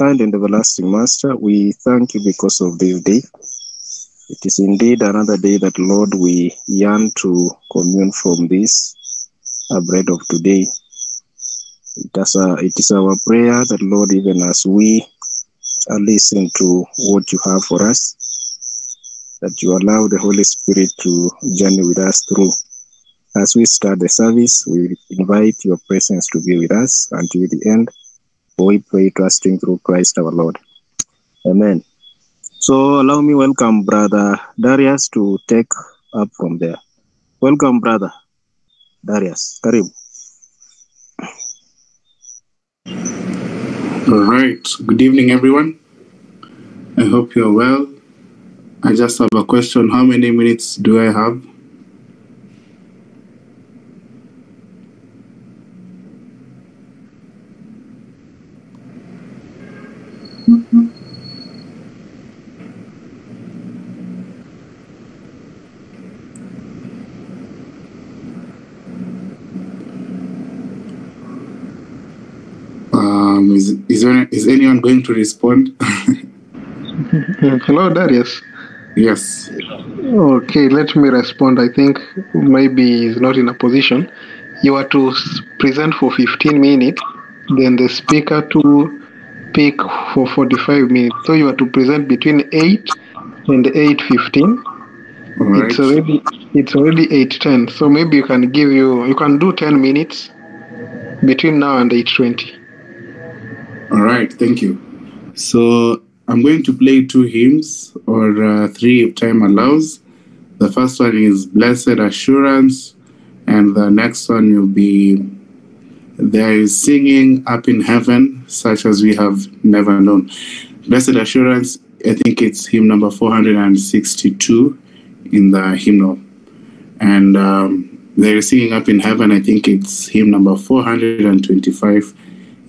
kind and everlasting Master, we thank you because of this day. It is indeed another day that, Lord, we yearn to commune from this bread of today. It is, uh, it is our prayer that, Lord, even as we listen to what you have for us, that you allow the Holy Spirit to journey with us through. As we start the service, we invite your presence to be with us until the end. We pray trusting through Christ our Lord. Amen. So allow me welcome brother Darius to take up from there. Welcome brother Darius. Karim. All right. Good evening, everyone. I hope you're well. I just have a question. How many minutes do I have? Um, is, is, there, is anyone going to respond? Hello, Darius. yes. Okay, let me respond. I think maybe he's not in a position. You are to present for 15 minutes, then the speaker to speak for 45 minutes. So you are to present between 8 and 8.15. All right. It's already it's already 8.10. So maybe you can give you, you can do 10 minutes between now and 8.20. All right. Thank you. So I'm going to play two hymns or uh, three if time allows. The first one is Blessed Assurance, and the next one will be There is Singing Up in Heaven, such as we have never known. Blessed Assurance, I think it's hymn number 462 in the hymnal. And um, There is Singing Up in Heaven, I think it's hymn number 425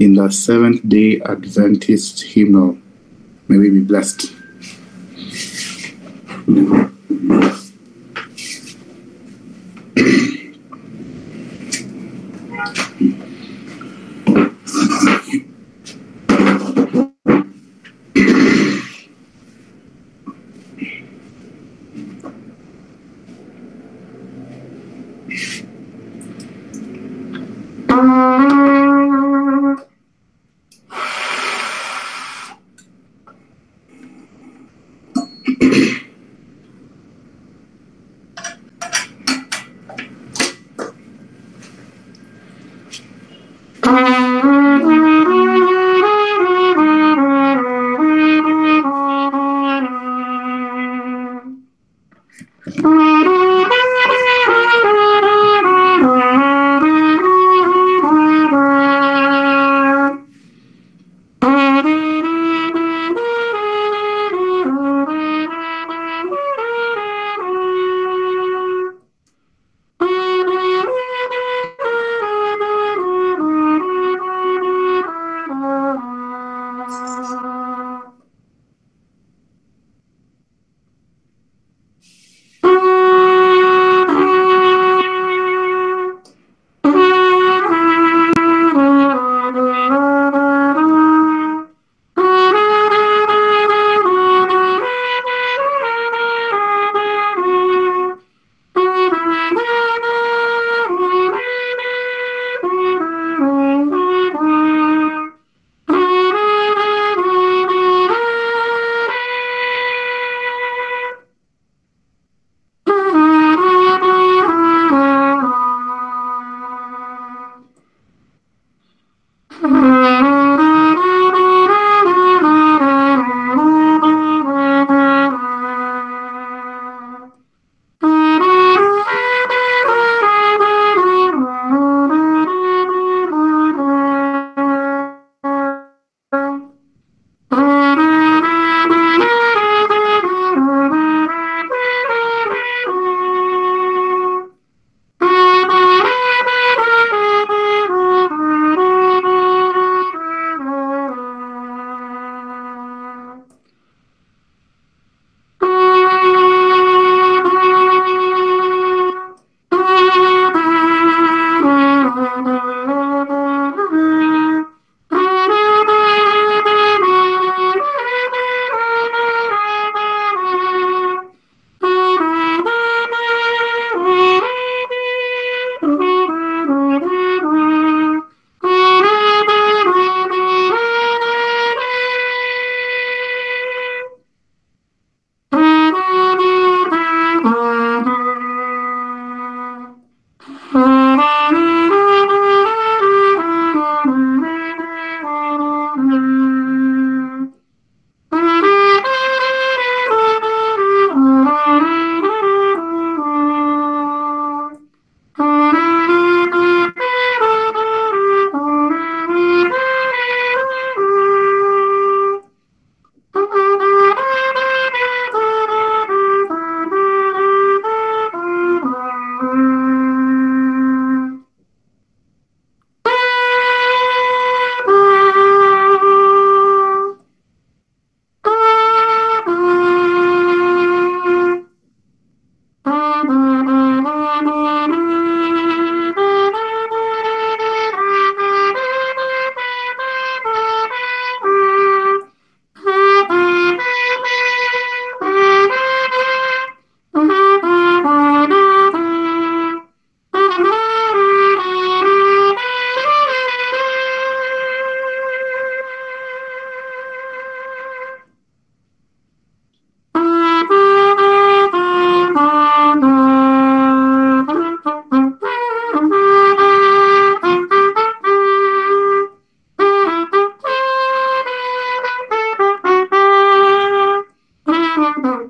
in the Seventh day Adventist hymnal. May we be blessed. Mm-hmm.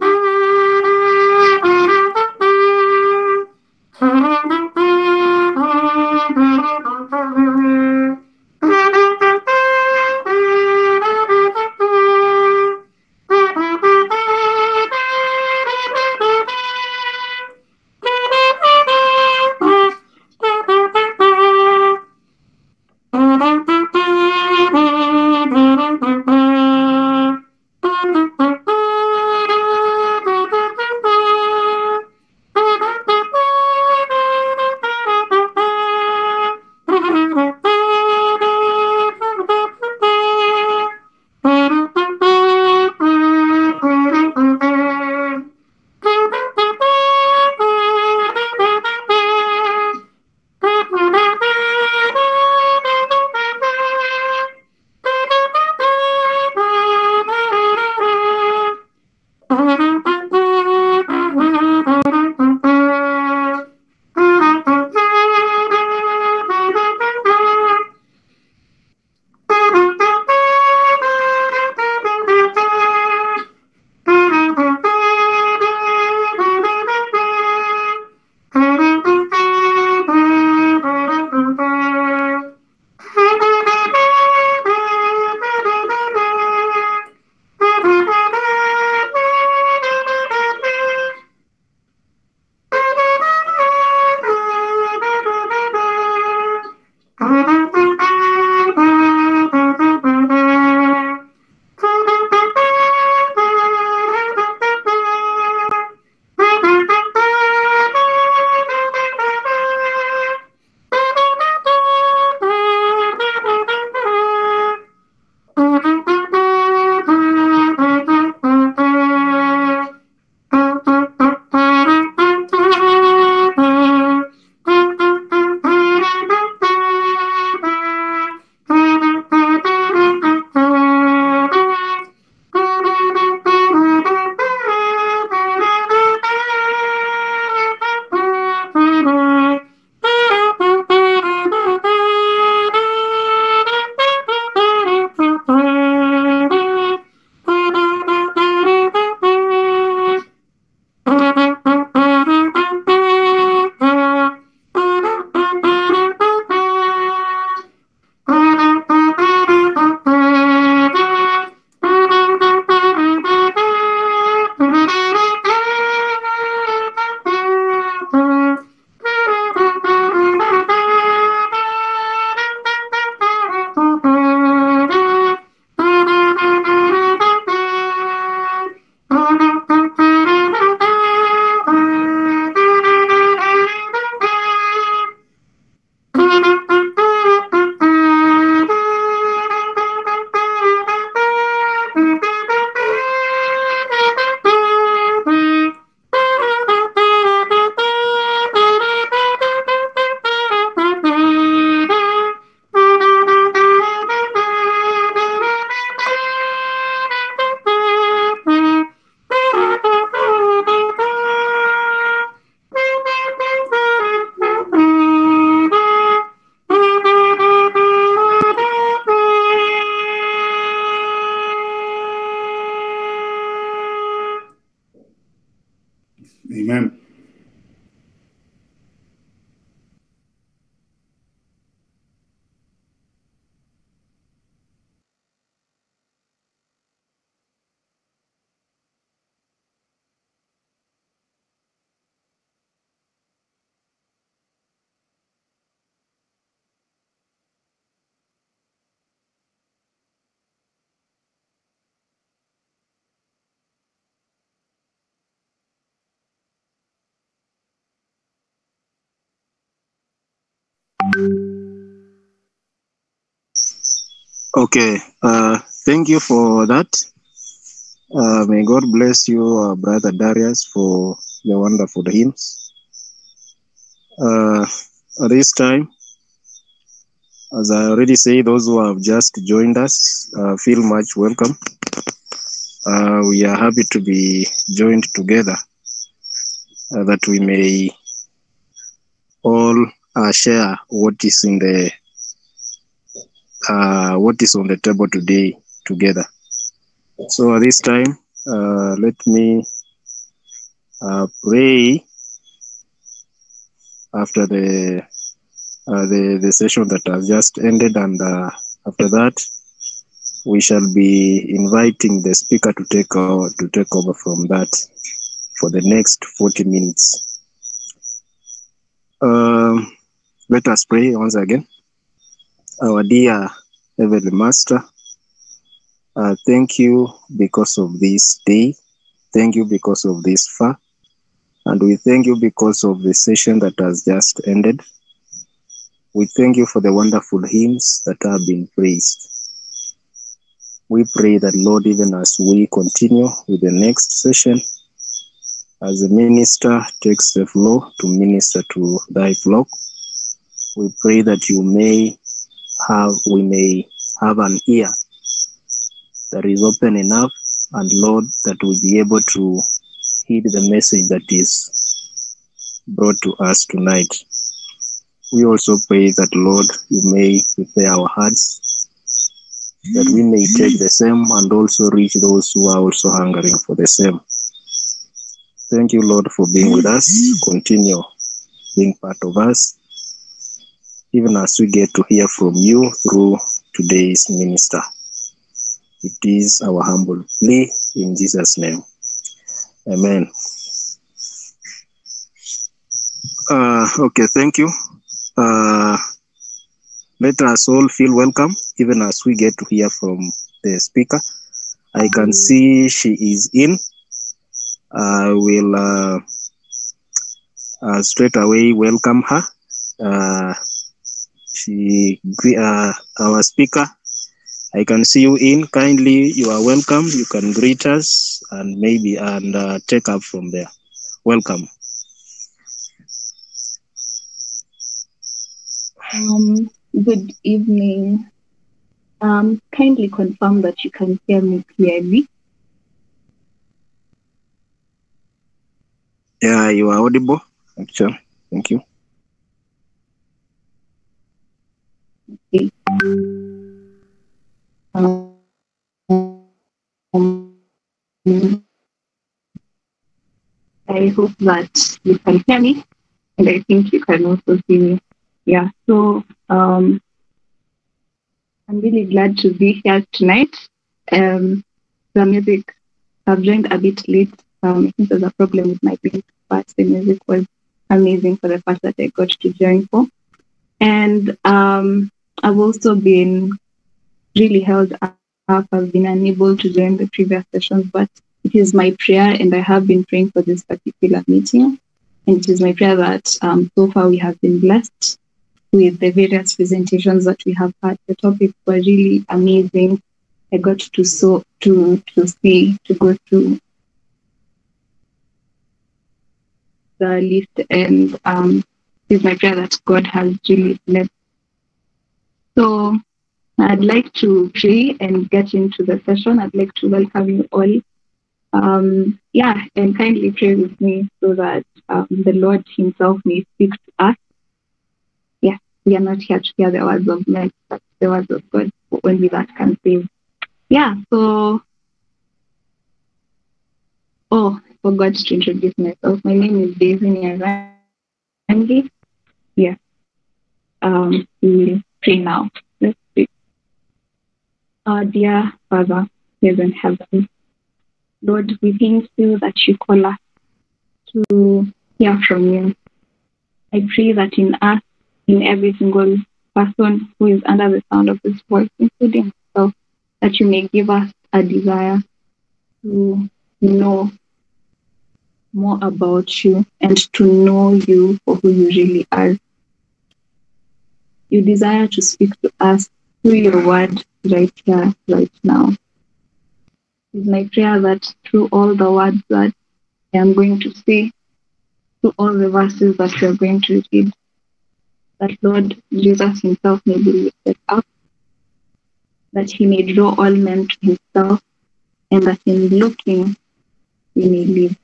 Okay, uh, thank you for that. Uh, may God bless you, uh, Brother Darius, for the wonderful hymns. Uh, at this time, as I already say, those who have just joined us uh, feel much welcome. Uh, we are happy to be joined together uh, that we may all share what is in the uh, what is on the table today together. So at this time, uh, let me uh, pray after the, uh, the the session that has just ended, and uh, after that, we shall be inviting the speaker to take over, to take over from that for the next forty minutes. Um, let us pray once again our dear Heavenly Master, uh, thank you because of this day. Thank you because of this far. And we thank you because of the session that has just ended. We thank you for the wonderful hymns that have been praised. We pray that, Lord, even as we continue with the next session, as the minister takes the floor to minister to thy flock, we pray that you may have we may have an ear that is open enough and lord that will be able to heed the message that is brought to us tonight. We also pray that lord you may prepare our hearts that we may take the same and also reach those who are also hungering for the same. Thank you lord for being with us. Continue being part of us even as we get to hear from you through today's minister. It is our humble plea in Jesus' name. Amen. Uh, okay, thank you. Uh, let us all feel welcome, even as we get to hear from the speaker. I can see she is in. I will uh, uh, straight away welcome her. Uh, she uh, our speaker. I can see you in. Kindly you are welcome. You can greet us and maybe and uh, take up from there. Welcome. Um, good evening. Um, kindly confirm that you can hear me clearly. yeah you are audible. Actually thank you I hope that you can hear me, and I think you can also see me. Yeah, so um, I'm really glad to be here tonight. Um, the music, I've joined a bit late. Um, I think there's a problem with my link, but the music was amazing for the part that I got to join for. And um, I've also been really held up. I've been unable to join the previous sessions, but it is my prayer, and I have been praying for this particular meeting. And it is my prayer that um, so far we have been blessed with the various presentations that we have had. The topics were really amazing. I got to so to to see to go through the list, and um, it is my prayer that God has really blessed. So I'd like to pray and get into the session. I'd like to welcome you all. Um, yeah, and kindly pray with me so that um, the Lord Himself may speak to us. Yeah, we are not here to hear the words of men, but the words of God. Only that can save. Yeah, so, oh, I forgot to introduce myself. My name is Daisy Nyarangi. Yeah. Um, now. Let's pray. Our dear Father, who is in heaven, Lord, we thank you that you call us to hear from you. I pray that in us, in every single person who is under the sound of this voice, including myself, that you may give us a desire to know more about you and to know you for who you really are. You desire to speak to us through your word right here, right now. It's my prayer that through all the words that I am going to say, through all the verses that we are going to read, that Lord Jesus himself may be lifted up, that he may draw all men to himself, and that in looking we may live.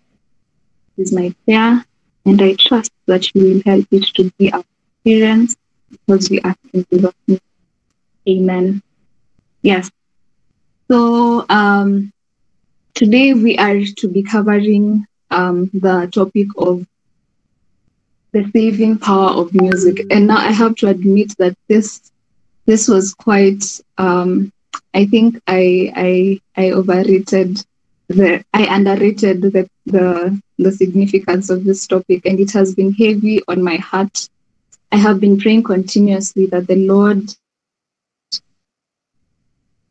Is my prayer, and I trust that you will help it to be our experience because we ask in Jesus' name. Amen. Yes. So um, today we are to be covering um, the topic of the saving power of music, and now I have to admit that this this was quite. Um, I think I I I overrated the I underrated the the the significance of this topic, and it has been heavy on my heart. I have been praying continuously that the Lord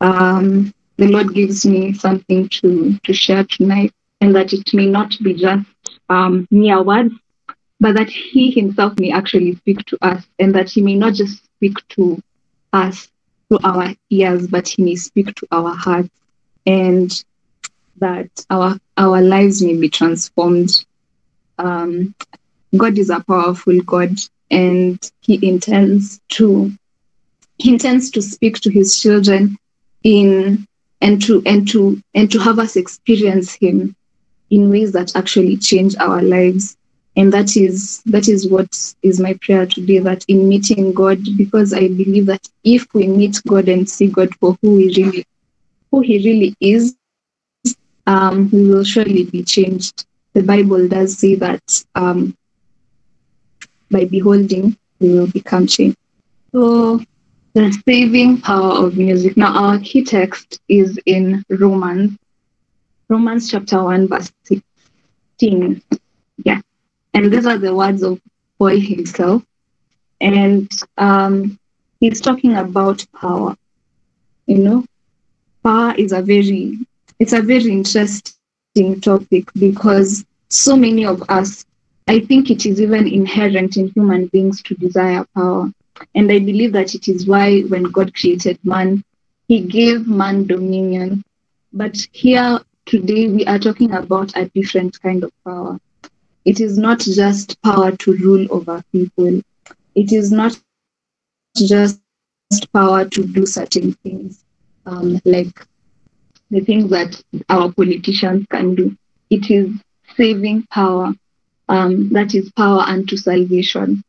um, the Lord gives me something to to share tonight, and that it may not be just um, mere words, but that He Himself may actually speak to us, and that He may not just speak to us through our ears, but He may speak to our hearts, and that our our lives may be transformed. Um, God is a powerful God, and He intends to He intends to speak to His children in and to and to and to have us experience Him in ways that actually change our lives. And that is that is what is my prayer today that in meeting god because i believe that if we meet god and see god for who he really who he really is um, we will surely be changed. The bible does say that um, by beholding we will become changed so the saving power of music now our key text is in romans romans chapter 1 verse 16 yeah and these are the words of Paul himself. And um, he's talking about power. You know, power is a very, it's a very interesting topic because so many of us, I think it is even inherent in human beings to desire power. And I believe that it is why when God created man, he gave man dominion. But here today, we are talking about a different kind of power it is not just power to rule over people. It is not just power to do certain things, um, like the things that our politicians can do. It is saving power. Um, that is power unto salvation.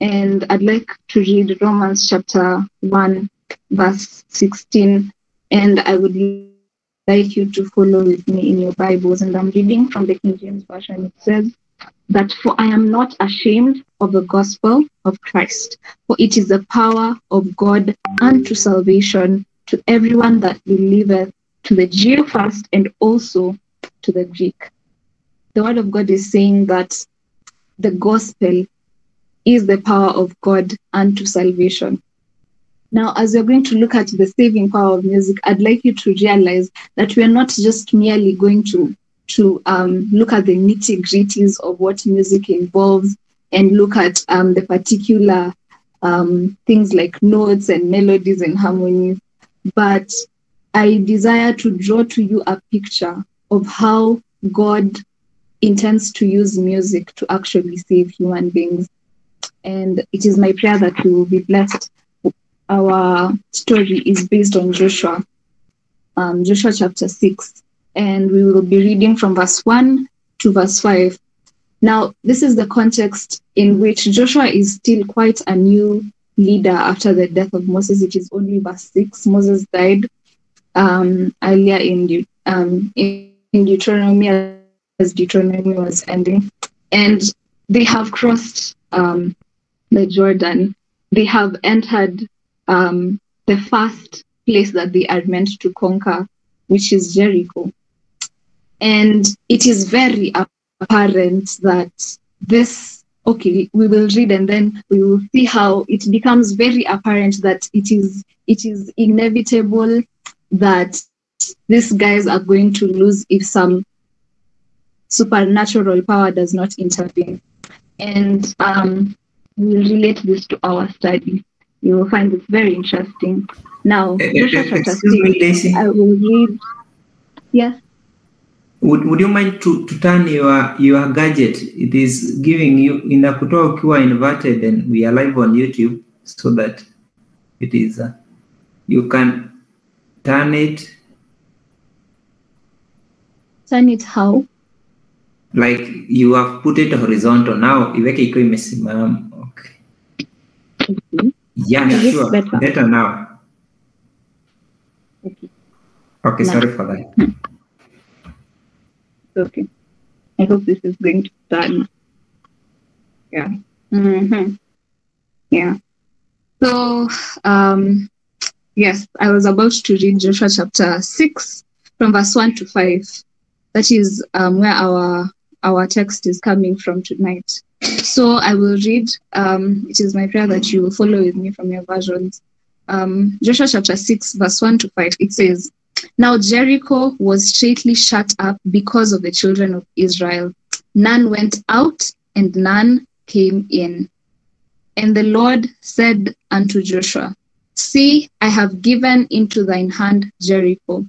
And I'd like to read Romans chapter 1, verse 16. And I would like you to follow with me in your Bibles. And I'm reading from the King James Version. It says, that for I am not ashamed of the gospel of Christ, for it is the power of God unto salvation to everyone that believeth, to the Jew first and also to the Greek. The word of God is saying that the gospel is the power of God unto salvation. Now, as we're going to look at the saving power of music, I'd like you to realize that we're not just merely going to to um, look at the nitty gritties of what music involves and look at um, the particular um, things like notes and melodies and harmonies. But I desire to draw to you a picture of how God intends to use music to actually save human beings. And it is my prayer that we will be blessed. Our story is based on Joshua, um, Joshua chapter 6 and we will be reading from verse 1 to verse 5. Now, this is the context in which Joshua is still quite a new leader after the death of Moses. It is only verse 6. Moses died um, earlier in, um, in, in Deuteronomy, as Deuteronomy was ending, and they have crossed um, the Jordan. They have entered um, the first place that they are meant to conquer, which is Jericho. And it is very apparent that this, okay, we will read and then we will see how it becomes very apparent that it is it is inevitable that these guys are going to lose if some supernatural power does not intervene. And um, we relate this to our study. You will find it very interesting. Now, Eh, eh, Joshua eh, chapter excuse me, 6, Daisy. I will read. Yes. Would, would you mind to, to turn your your gadget? It is giving you inakutoa ukiwa inverted and we are live on YouTube so that it is uh, you can turn it Turn it how? Like you have put it horizontal now iweke iko imesimama okay. Okay. Yeah, Is sure. better? Better now. Okay. Okay, Now. sorry for that. Okay. I hope this is going to turn. Yeah. hmm Yeah. So, um, yes, I was about to read Joshua chapter 6 from verse 1 to 5. That is um, where our our text is coming from tonight. So I will read. Um, it is my prayer that you will follow with me from your versions. Um, Joshua chapter 6, verse 1 to 5. It says, now Jericho was straightly shut up because of the children of Israel. None went out and none came in. And the Lord said unto Joshua, See, I have given into thine hand Jericho,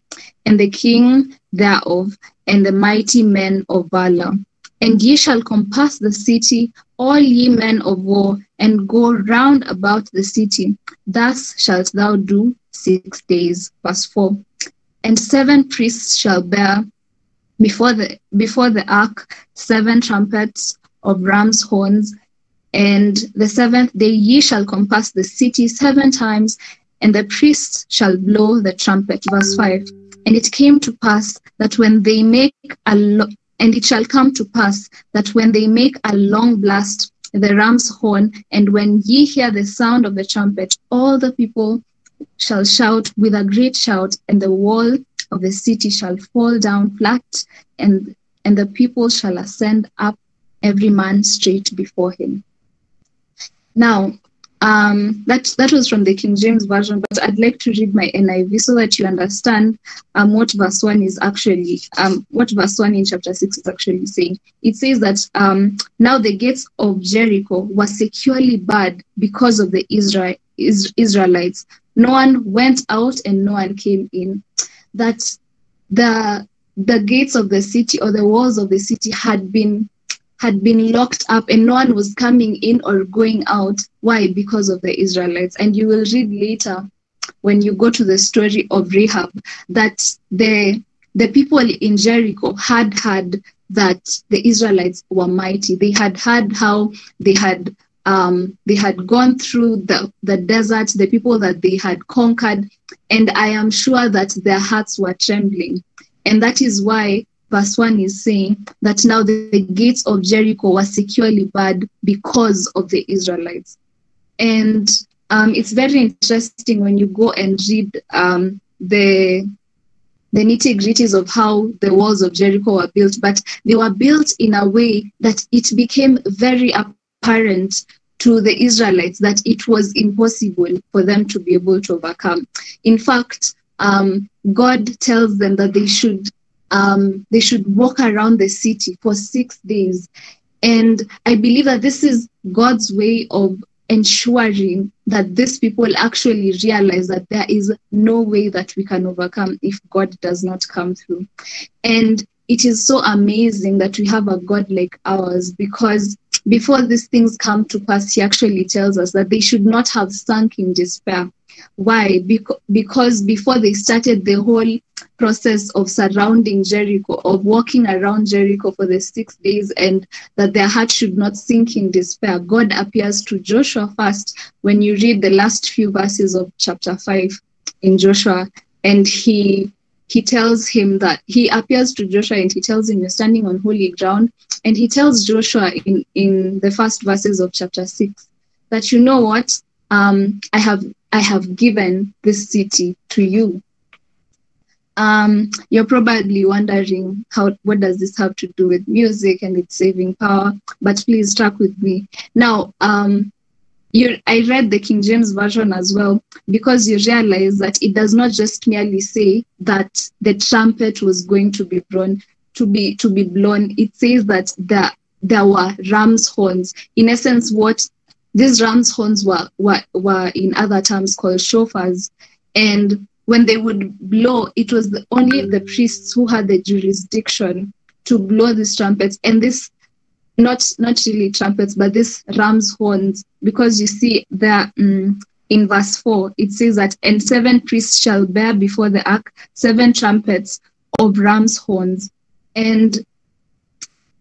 and the king thereof, and the mighty men of valor. And ye shall compass the city, all ye men of war, and go round about the city. Thus shalt thou do six days. Verse 4 and seven priests shall bear before the before the ark seven trumpets of ram's horns and the seventh day ye shall compass the city seven times and the priests shall blow the trumpet verse 5 and it came to pass that when they make a lo- and it shall come to pass that when they make a long blast the ram's horn and when ye hear the sound of the trumpet all the people shall shout with a great shout, and the wall of the city shall fall down flat, and and the people shall ascend up, every man straight before him. Now, um, that that was from the King James version, but I'd like to read my NIV so that you understand um, what verse one is actually um, what verse one in chapter six is actually saying. It says that um, now the gates of Jericho were securely barred because of the Israel Is- Israelites no one went out and no one came in that the the gates of the city or the walls of the city had been had been locked up and no one was coming in or going out. Why? Because of the israelites. And you will read later when you go to the story of rahab that the the people in jericho had had that the israelites were mighty. They had had how they had um, they had gone through the, the desert, the people that they had conquered, and I am sure that their hearts were trembling. And that is why verse 1 is saying that now the, the gates of Jericho were securely barred because of the Israelites. And um, it's very interesting when you go and read um, the the nitty gritties of how the walls of Jericho were built, but they were built in a way that it became very apparent to the Israelites that it was impossible for them to be able to overcome. In fact, um, God tells them that they should um, they should walk around the city for six days, and I believe that this is God's way of ensuring that these people actually realize that there is no way that we can overcome if God does not come through. And it is so amazing that we have a God like ours because before these things come to pass, he actually tells us that they should not have sunk in despair. Why? Beca- because before they started the whole process of surrounding Jericho, of walking around Jericho for the six days, and that their heart should not sink in despair, God appears to Joshua first when you read the last few verses of chapter 5 in Joshua, and he he tells him that he appears to Joshua and he tells him, You're standing on holy ground. And he tells Joshua in, in the first verses of chapter 6 that, you know what? Um, I have I have given this city to you. Um, you're probably wondering how what does this have to do with music and its saving power? But please track with me. Now, um, you, I read the King James Version as well because you realize that it does not just merely say that the trumpet was going to be blown to be to be blown. It says that there there were ram's horns. In essence, what these ram's horns were, were were in other terms called shofars, and when they would blow, it was the, only the priests who had the jurisdiction to blow these trumpets, and this not not really trumpets, but this ram's horns, because you see there um, in verse four it says that and seven priests shall bear before the ark seven trumpets of ram's horns, and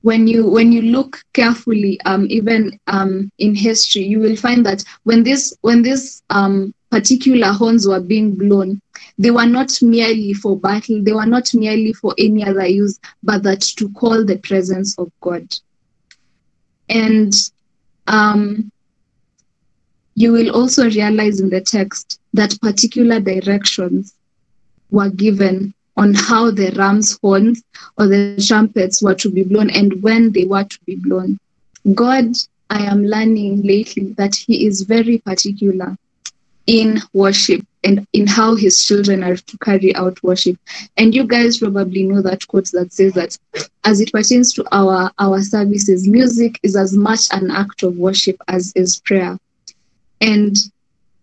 when you when you look carefully, um, even um, in history, you will find that when this when this um, particular horns were being blown, they were not merely for battle, they were not merely for any other use, but that to call the presence of God. And um, you will also realize in the text that particular directions were given on how the ram's horns or the trumpets were to be blown and when they were to be blown. God, I am learning lately that He is very particular in worship and in how His children are to carry out worship. And you guys probably know that quote that says that as it pertains to our, our services, music is as much an act of worship as is prayer. And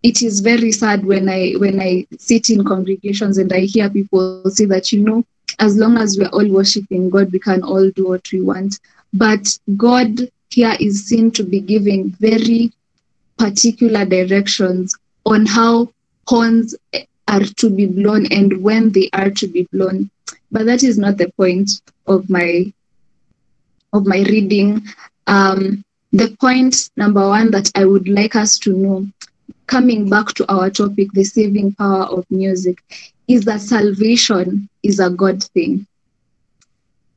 it is very sad when I when I sit in congregations and I hear people say that you know as long as we're all worshiping God we can all do what we want. But God here is seen to be giving very particular directions on how horns are to be blown and when they are to be blown. But that is not the point of my of my reading. Um, the point number one that I would like us to know coming back to our topic, the saving power of music, is that salvation is a God thing.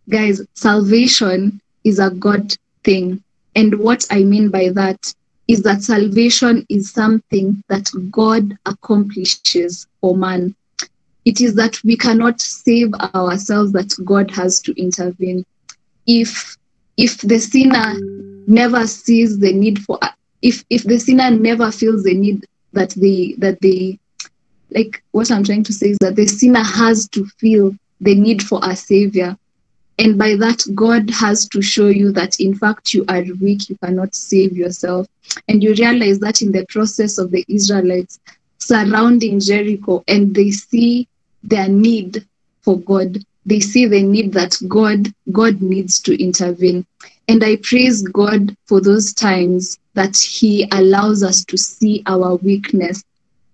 Guys, salvation is a God thing. And what I mean by that is that salvation is something that God accomplishes for man. It is that we cannot save ourselves, that God has to intervene. If if the sinner never sees the need for if if the sinner never feels the need that they that they like what i'm trying to say is that the sinner has to feel the need for a savior. And by that god has to show you that in fact you are weak you cannot save yourself. And you realize that in the process of the israelites surrounding jericho and they see their need for god they see the need that god god needs to intervene and i praise god for those times that He allows us to see our weakness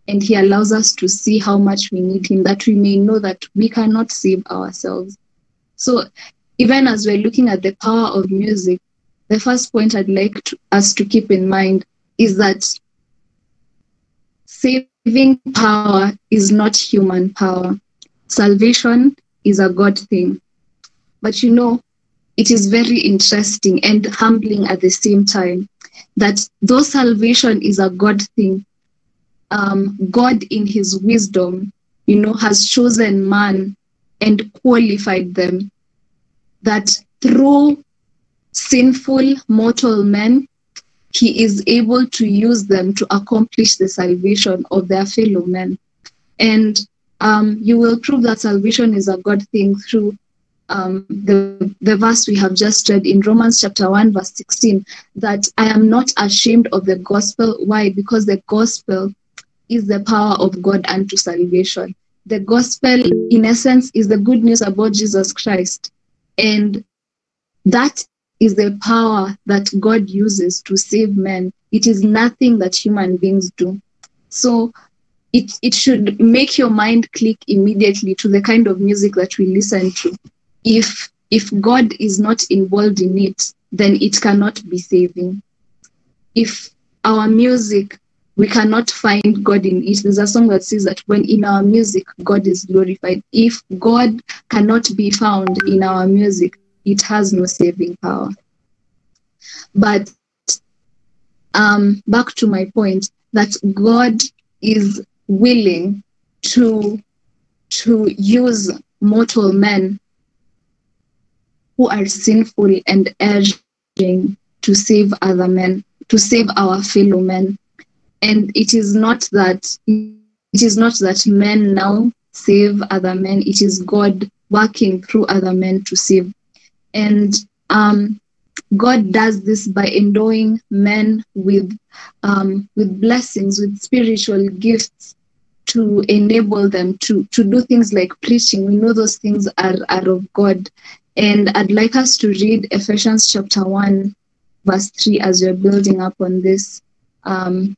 and He allows us to see how much we need Him, that we may know that we cannot save ourselves. So, even as we're looking at the power of music, the first point I'd like to, us to keep in mind is that saving power is not human power. Salvation is a God thing. But you know, it is very interesting and humbling at the same time that though salvation is a God thing, um, God in his wisdom, you know, has chosen man and qualified them that through sinful mortal men, he is able to use them to accomplish the salvation of their fellow men. And um, you will prove that salvation is a God thing through um, the, the verse we have just read in Romans chapter 1, verse 16, that I am not ashamed of the gospel. Why? Because the gospel is the power of God unto salvation. The gospel, in essence, is the good news about Jesus Christ. And that is the power that God uses to save men. It is nothing that human beings do. So it, it should make your mind click immediately to the kind of music that we listen to if if God is not involved in it, then it cannot be saving. If our music we cannot find God in it. There's a song that says that when in our music, God is glorified. If God cannot be found in our music, it has no saving power. But um, back to my point that God is willing to to use mortal men who are sinful and urging to save other men, to save our fellow men. And it is not that it is not that men now save other men, it is God working through other men to save. And um, God does this by endowing men with um, with blessings, with spiritual gifts to enable them to to do things like preaching. We know those things are, are of God. And I'd like us to read Ephesians chapter 1, verse 3 as we're building up on this, um,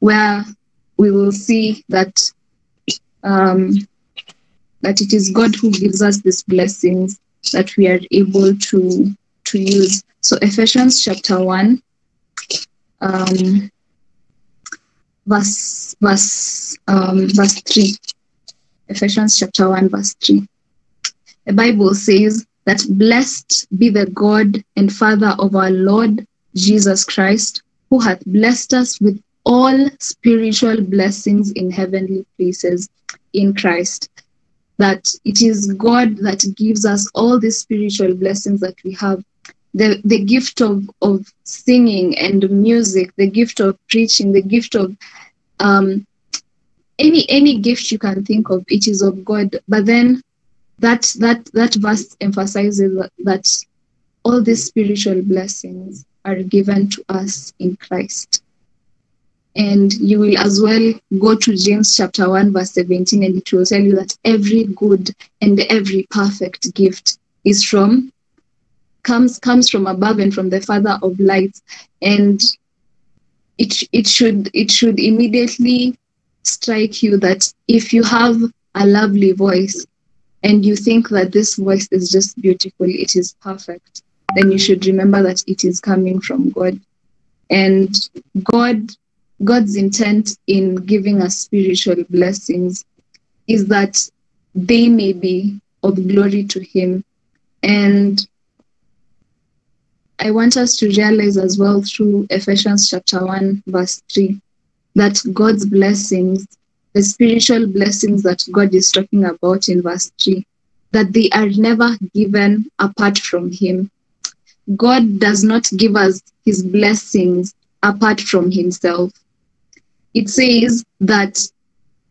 where we will see that um, that it is God who gives us these blessings that we are able to to use. So Ephesians chapter 1, um, verse verse um, verse 3. Ephesians chapter 1, verse 3. The Bible says that blessed be the God and Father of our Lord Jesus Christ, who hath blessed us with all spiritual blessings in heavenly places in Christ. That it is God that gives us all these spiritual blessings that we have. The, the gift of, of singing and music, the gift of preaching, the gift of um, any any gift you can think of, it is of God. But then that that that verse emphasizes that, all these spiritual blessings are given to us in Christ. And you will as well go to James chapter 1, verse 17, and it will tell you that every good and every perfect gift is from comes comes from above and from the Father of lights. And it it should it should immediately strike you that if you have a lovely voice and you think that this voice is just beautiful, it is perfect, then you should remember that it is coming from God. And God God's intent in giving us spiritual blessings is that they may be of glory to Him. And I want us to realize as well through Ephesians chapter 1, verse 3, that God's blessings, the spiritual blessings that God is talking about in verse 3, that they are never given apart from Him. God does not give us His blessings apart from Himself. It says that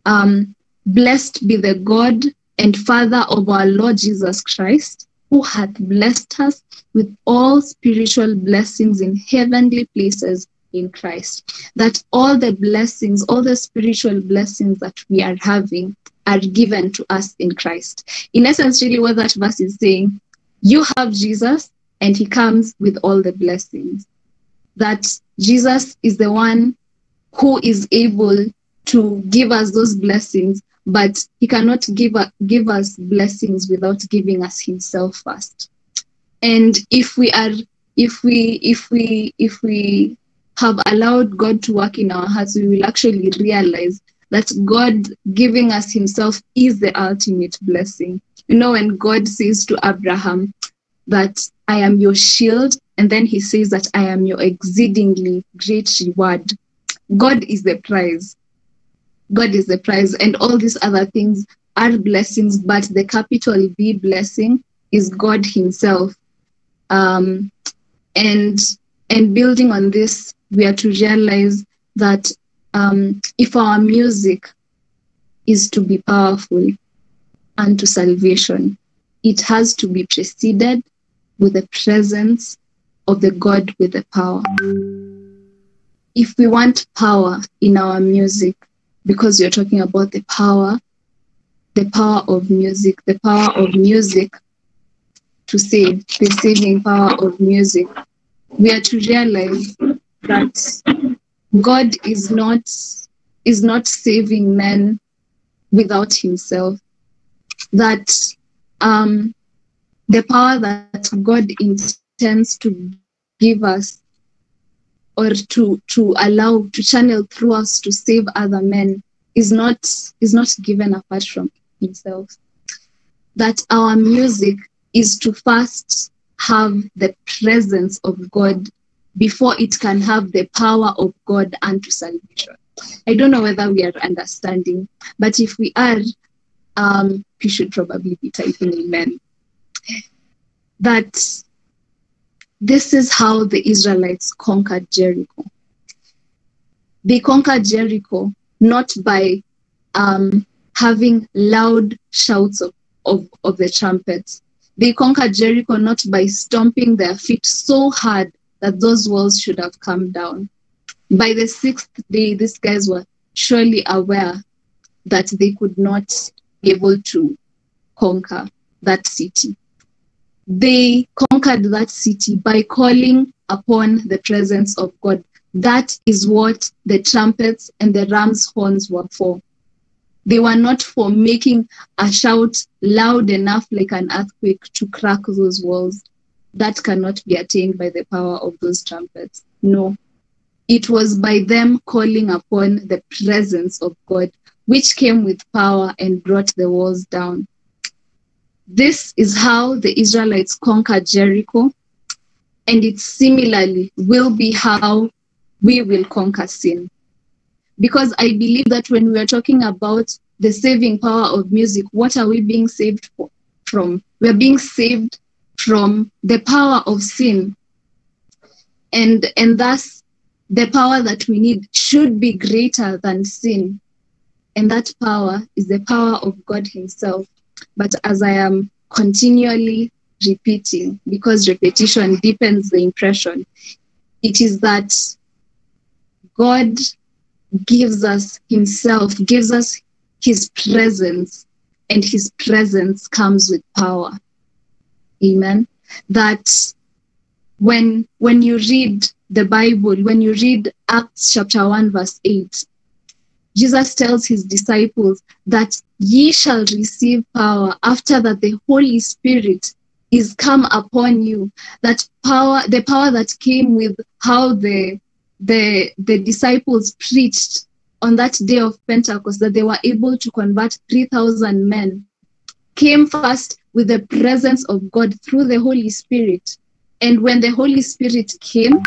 um, blessed be the God and Father of our Lord Jesus Christ, who hath blessed us with all spiritual blessings in heavenly places in Christ. That all the blessings, all the spiritual blessings that we are having are given to us in Christ. In essence, really, what that verse is saying, you have Jesus and he comes with all the blessings. That Jesus is the one who is able to give us those blessings, but he cannot give, give us blessings without giving us himself first. And if we are, if we, if we, if we have allowed God to work in our hearts, we will actually realize that God giving us himself is the ultimate blessing. You know, when God says to Abraham that I am your shield, and then he says that I am your exceedingly great reward. God is the prize. God is the prize, and all these other things are blessings, but the capital B blessing is God Himself. Um, and and building on this, we are to realize that um, if our music is to be powerful unto salvation, it has to be preceded with the presence of the God with the power. If we want power in our music, because you're talking about the power, the power of music, the power of music to save, the saving power of music, we are to realize that God is not is not saving men without himself. That um, the power that God intends to give us or to to allow to channel through us to save other men is not is not given apart from himself that our music is to first have the presence of god before it can have the power of god unto salvation. I don't know whether we are understanding but if we are um we should probably be typing amen. That this is how the Israelites conquered Jericho. They conquered Jericho not by um, having loud shouts of, of, of the trumpets. They conquered Jericho not by stomping their feet so hard that those walls should have come down. By the sixth day, these guys were surely aware that they could not be able to conquer that city they conquered that city by calling upon the presence of God. That is what the trumpets and the ram's horns were for. They were not for making a shout loud enough like an earthquake to crack those walls. That cannot be attained by the power of those trumpets. No. It was by them calling upon the presence of God, which came with power and brought the walls down. This is how the Israelites conquered Jericho, and it similarly will be how we will conquer sin. Because I believe that when we are talking about the saving power of music, what are we being saved for, from? We are being saved from the power of sin. And, and thus, the power that we need should be greater than sin. And that power is the power of God Himself. But as I am continually repeating, because repetition deepens the impression, it is that God gives us Himself, gives us His presence, and His presence comes with power. Amen. That when when you read the Bible, when you read Acts chapter 1, verse 8, Jesus tells his disciples that ye shall receive power after that the Holy Spirit is come upon you. That power, the power that came with how the the the disciples preached on that day of Pentecost, that they were able to convert 3,000 men, came first with the presence of God through the Holy Spirit. And when the Holy Spirit came,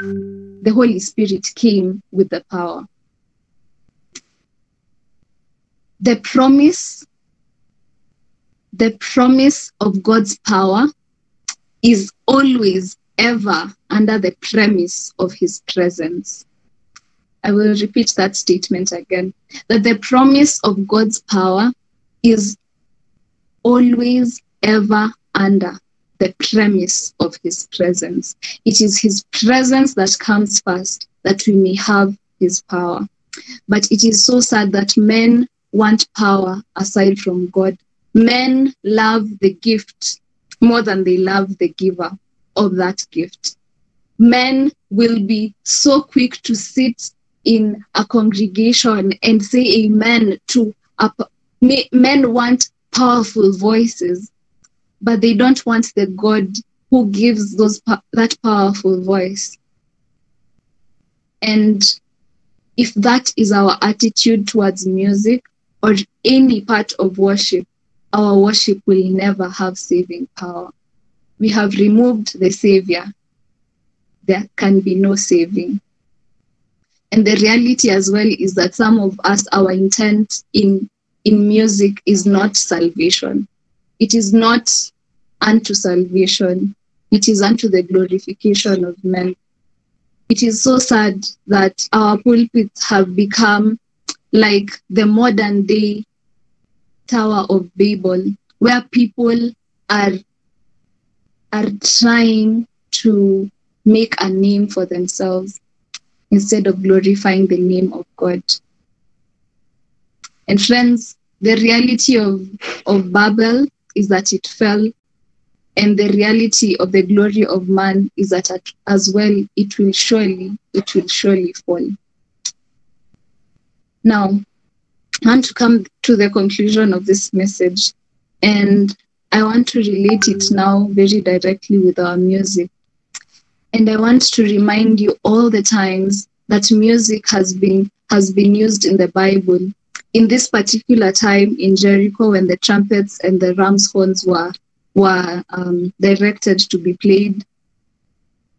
the Holy Spirit came with the power the promise the promise of God's power is always ever under the premise of his presence. I will repeat that statement again that the promise of God's power is always ever under the premise of his presence. It is his presence that comes first that we may have his power. But it is so sad that men want power aside from God. Men love the gift more than they love the giver of that gift. Men will be so quick to sit in a congregation and say amen to a, men want powerful voices but they don't want the god who gives those that powerful voice and if that is our attitude towards music or any part of worship, our worship will never have saving power. We have removed the Savior. There can be no saving. And the reality as well is that some of us, our intent in, in music is not salvation. It is not unto salvation. It is unto the glorification of men. It is so sad that our pulpits have become like the modern day Tower of Babel, where people are are trying to make a name for themselves instead of glorifying the name of God. And friends, the reality of, of Babel is that it fell, and the reality of the glory of man is that as well it will surely, it will surely fall. Now, I want to come to the conclusion of this message, and I want to relate it now very directly with our music. And I want to remind you all the times that music has been has been used in the Bible. In this particular time in Jericho, when the trumpets and the ram's horns were were um, directed to be played,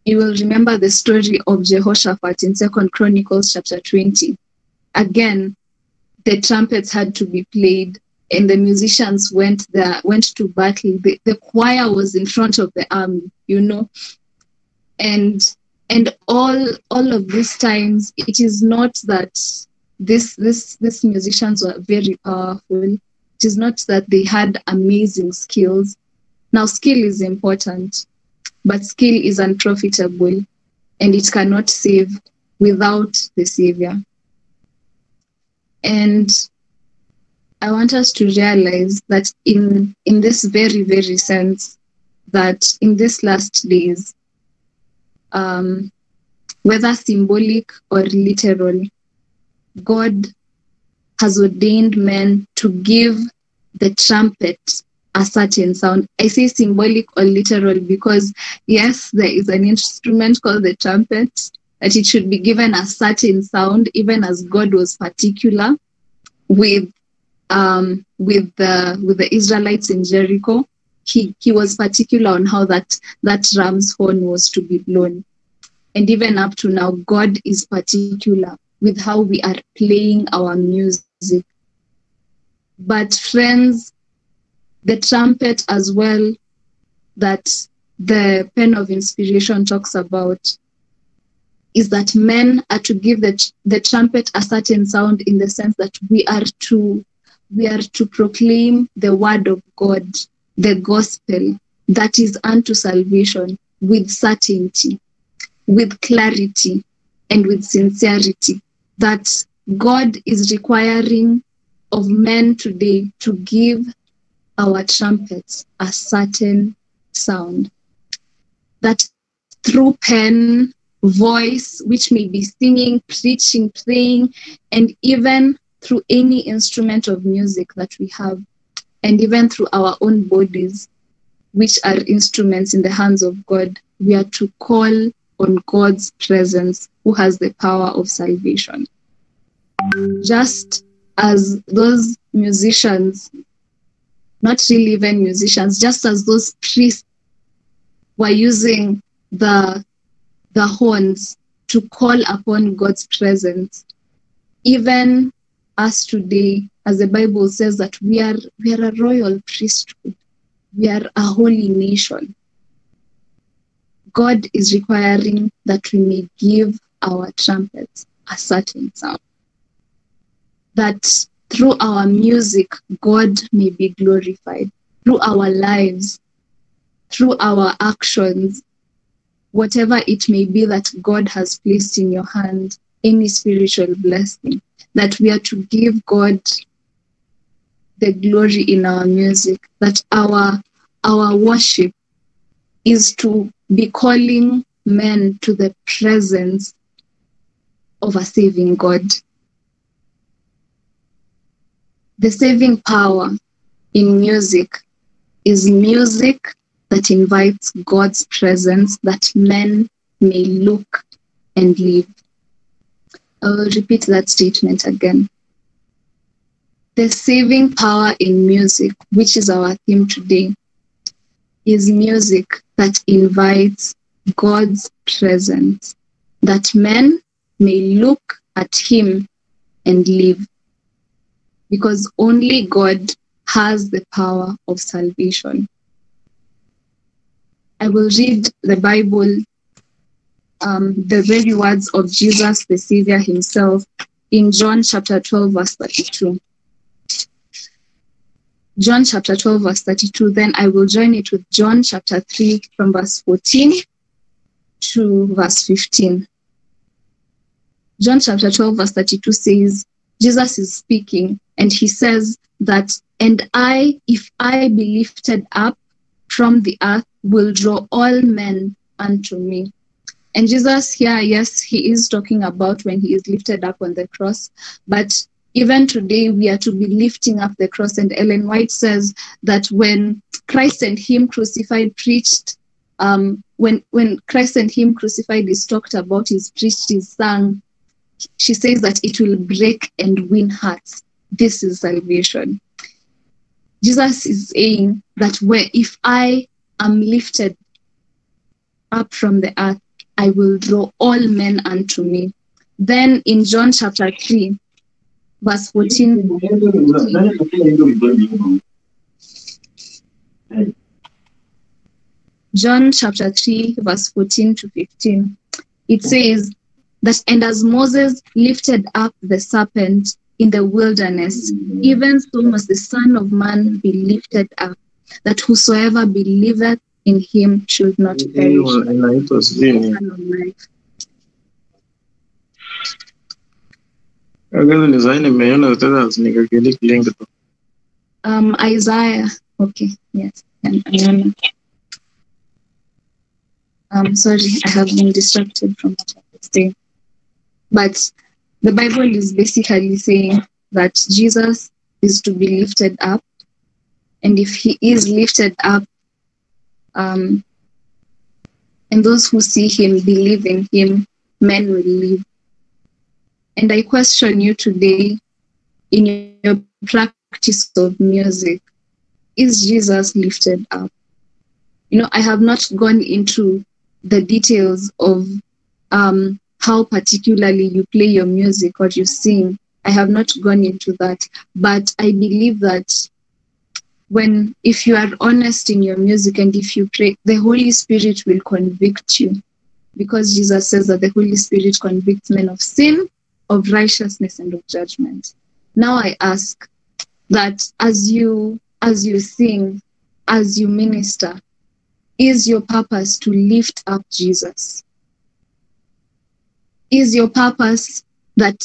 you will remember the story of Jehoshaphat in Second Chronicles chapter 20. Again, the trumpets had to be played and the musicians went there went to battle. The, the choir was in front of the army you know? And and all all of these times it is not that this this these musicians were very powerful. It is not that they had amazing skills. Now skill is important but skill is unprofitable and it cannot save without the savior and I want us to realize that in in this very very sense that in these last days, um, whether symbolic or literal, God has ordained men to give the trumpet a certain sound. I say symbolic or literal because yes, there is an instrument called the trumpet that it should be given a certain sound, even as God was particular with um, with the with the Israelites in Jericho, he he was particular on how that that ram's horn was to be blown, and even up to now, God is particular with how we are playing our music. But friends, the trumpet as well that the pen of inspiration talks about is that men are to give the, the trumpet a certain sound in the sense that we are to we are to proclaim the word of God, the gospel that is unto salvation with certainty, with clarity, and with sincerity. That God is requiring of men today to give our trumpets a certain sound. That through pen, voice, which may be singing, preaching, playing, and even through any instrument of music that we have, and even through our own bodies, which are instruments in the hands of God, we are to call on God's presence, who has the power of salvation. Just as those musicians, not really even musicians, just as those priests were using the, the horns to call upon God's presence, even us today, as the Bible says that we are we are a royal priesthood, we are a holy nation. God is requiring that we may give our trumpets a certain sound. That through our music, God may be glorified. Through our lives, through our actions, whatever it may be that God has placed in your hand, any spiritual blessing, that we are to give God the glory in our music, that our our worship is to be calling men to the presence of a saving God. The saving power in music is music that invites God's presence that men may look and live. I will repeat that statement again. The saving power in music, which is our theme today, is music that invites God's presence, that men may look at Him and live. Because only God has the power of salvation. I will read the Bible um, the very words of Jesus, the Savior himself, in John chapter 12, verse 32. John chapter 12, verse 32. Then I will join it with John chapter 3, from verse 14 to verse 15. John chapter 12, verse 32 says, Jesus is speaking, and he says that, and I, if I be lifted up from the earth, will draw all men unto me. And Jesus here, yes, he is talking about when he is lifted up on the cross. But even today, we are to be lifting up the cross. And Ellen White says that when Christ and Him crucified preached um, when when Christ and Him crucified is talked about, is preached, is sung, she says that it will break and win hearts. This is salvation. Jesus is saying that where if I am lifted up from the earth, I will draw all men unto me. Then in John chapter 3, verse 14, John chapter 3, verse 14 to 15, it says that, and as Moses lifted up the serpent in the wilderness, even so must the Son of Man be lifted up, that whosoever believeth in him should not perish. inaitwa sijui ni Eternal life. Agazo ni zaini nimeiona tena nikakiliki link tu. Um, Isaiah. Okay, yes. Um, sorry, I have been distracted from what I was saying. But the Bible is basically saying that Jesus is to be lifted up. And if he is lifted up, um, and those who see him believe in him, men will live. And I question you today in your practice of music is Jesus lifted up? You know, I have not gone into the details of um, how particularly you play your music or you sing. I have not gone into that. But I believe that when, if you are honest in your music and if you pray, the Holy Spirit will convict you. Because Jesus says that the Holy Spirit convicts men of sin, of righteousness, and of judgment. Now I ask that as you as you sing, as you minister, is your purpose to lift up Jesus? Is your purpose that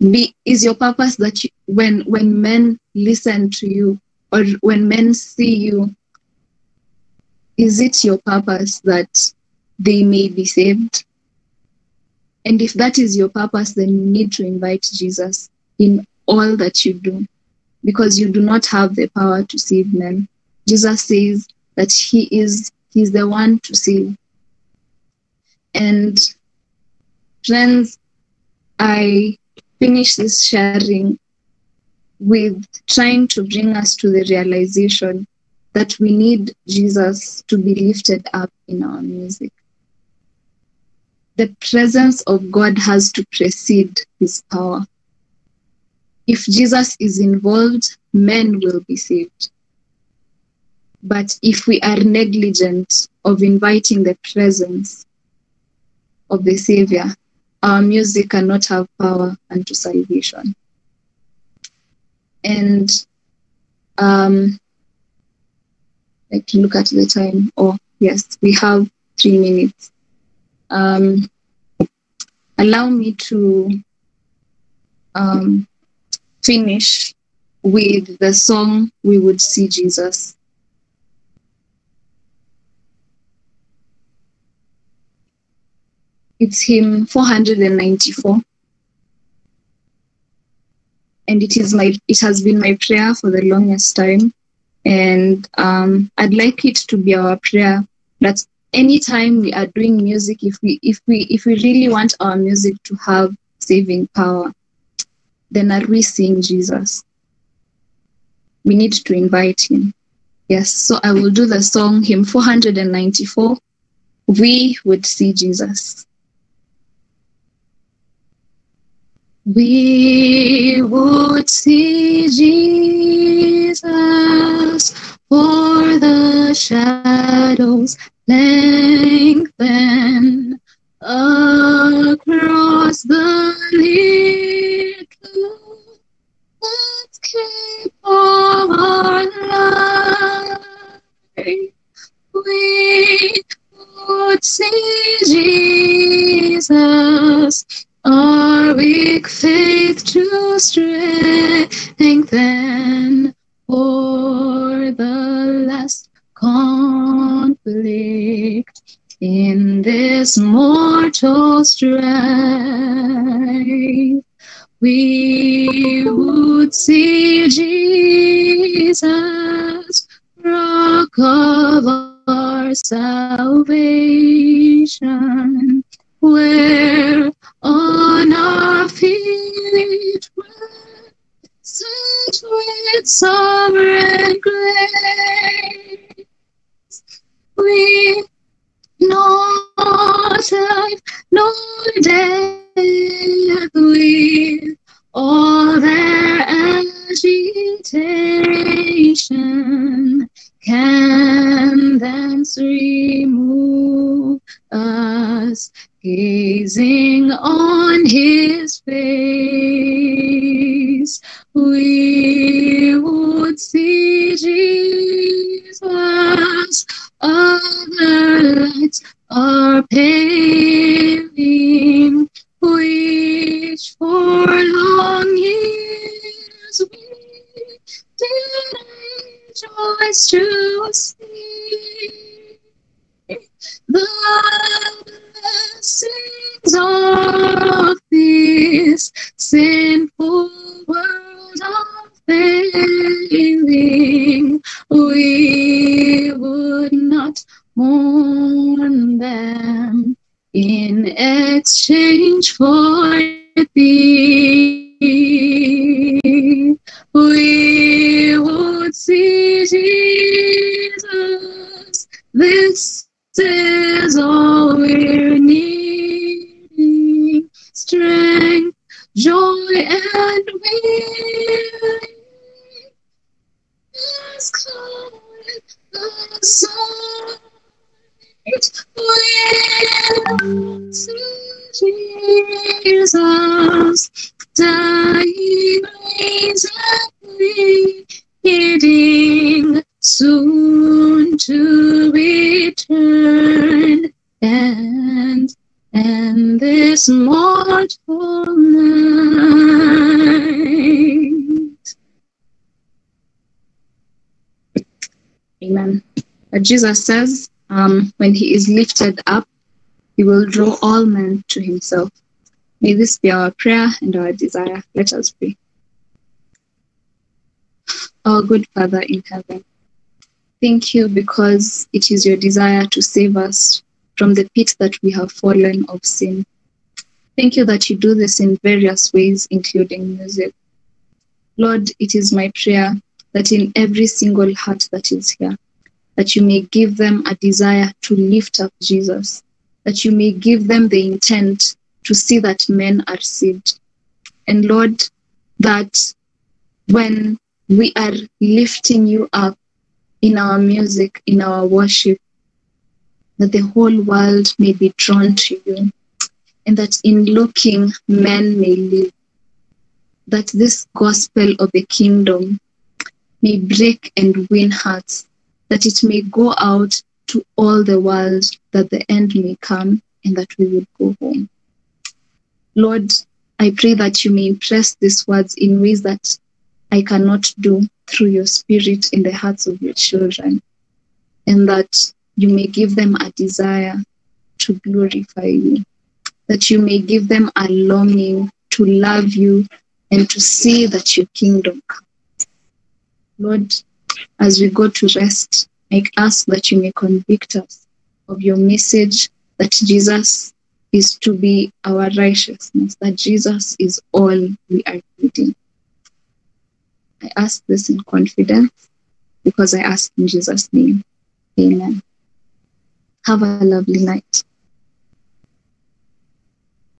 be is your purpose that you, when when men listen to you or when men see you, is it your purpose that they may be saved? And if that is your purpose, then you need to invite Jesus in all that you do because you do not have the power to save men. Jesus says that he is he's the one to save. And friends, I finish this sharing with trying to bring us to the realization that we need Jesus to be lifted up in our music. The presence of God has to precede his power. If Jesus is involved, men will be saved. But if we are negligent of inviting the presence of the Savior, our music cannot have power unto salvation. And um, like to look at the time. Oh, yes, we have three minutes. Um, allow me to um, finish with the song We Would See Jesus. It's hymn 494. And it is my it has been my prayer for the longest time. And um, I'd like it to be our prayer that anytime we are doing music, if we if we if we really want our music to have saving power, then are we seeing Jesus? We need to invite him. Yes, so I will do the song hymn 494. We would see Jesus. We would see Jesus for the shadows lengthen across the little landscape of our life. We would see Jesus, our weak faith to strengthen for the last conflict in this mortal strife. We would see Jesus, rock of our salvation, where on our feet set with sovereign grace. We not life, nor death, with all their agitation can thence remove us, gazing on his face. We would see Jesus says, um, when he is lifted up, he will draw all men to himself. May this be our prayer and our desire. Let us pray. Our good Father in heaven, thank you because it is your desire to save us from the pit that we have fallen of sin. Thank you that you do this in various ways, including music. Lord, it is my prayer that in every single heart that is here, that you may give them a desire to lift up Jesus, that you may give them the intent to see that men are saved. And Lord, that when we are lifting you up in our music, in our worship, that the whole world may be drawn to you, and that in looking, men may live. That this gospel of the kingdom may break and win hearts, that it may go out to all the world, that the end may come and that we will go home. Lord, I pray that you may impress these words in ways that I cannot do through your spirit in the hearts of your children, and that you may give them a desire to glorify you, that you may give them a longing to love you and to see that your kingdom comes. Lord, as we go to rest, I ask that you may convict us of your message that Jesus is to be our righteousness, that Jesus is all we are needing. I ask this in confidence because I ask in Jesus' name. Amen. Have a lovely night.